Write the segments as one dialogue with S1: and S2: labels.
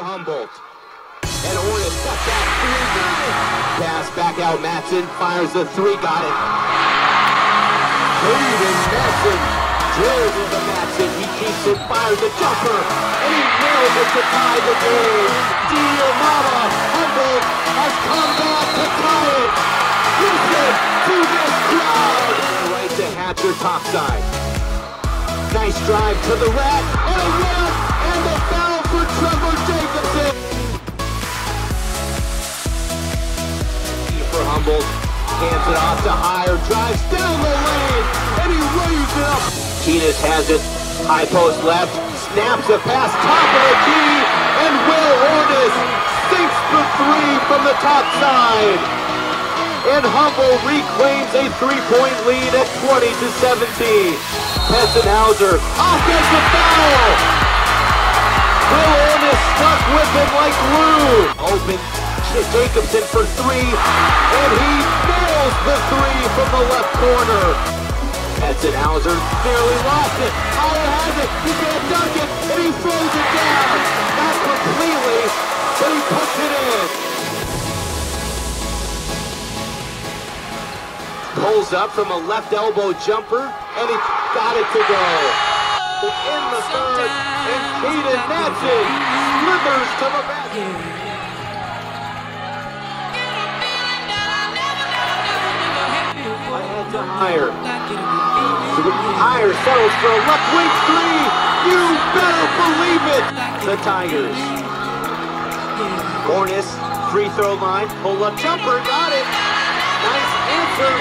S1: Humboldt. And Orness got that three. Pass back out. Matson fires the three. Got it. Hayden Matson drills with the Matson. He keeps it. Fires the jumper. And he nails it to tie the game. Diamama Humboldt has come back to tie it. Listen to this crowd. Right to Hatcher topside. Nice drive to the rat. And a rat. And the foul for Trevor Humboldt. Hands it off to Higher. Drives down the lane. And he lays it up. Keenis has it. High post left. Snaps it pass top of the key. And Will Orness sinks the three from the top side. And Humboldt reclaims a three-point lead at 20 to 17. Pessenhauser, offensive foul! Will Orness stuck with him like glue. Open, Jacobson for three, and he nails the three from the left corner. Pessenhauser nearly lost it. Howell has it, he can't dunk it, and he throws it down. Not completely, but he puts it in. Pulls up from a left elbow jumper, and he got it to go. In the third, and Caden Matson slithers to the basket. Higher. Higher settles for a left wing three. You better believe it. The Tigers. Orness, free throw line, pull up jumper, got it. Nice answer.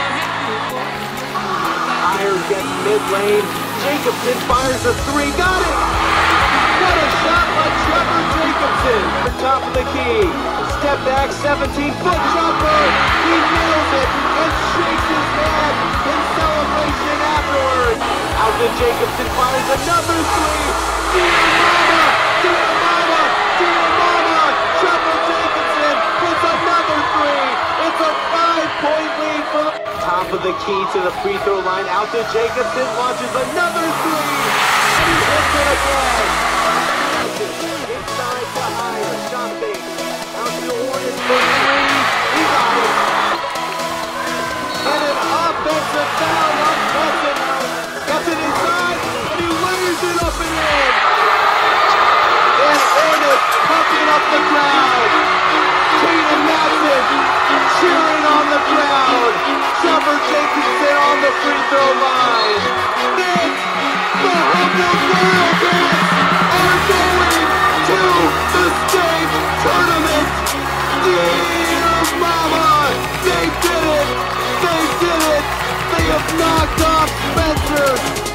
S1: Higher gets mid lane. Jacobson fires a three, got it. What a shot by Trevor Jacobson. The top of the key. Step back, 17 foot jumper. He nails it and shakes his head in celebration afterwards. To Jacobson fires another three. Dear mama, dear mama, dear mama. Trevor Jacobson puts another three. It's a five-point lead for top of the key to the free throw line. To Jacobson, launches another three, and he hits it again. Free throw line. The Wildcats are going to the state tournament. Dear mama, they did it. They did it. They have knocked off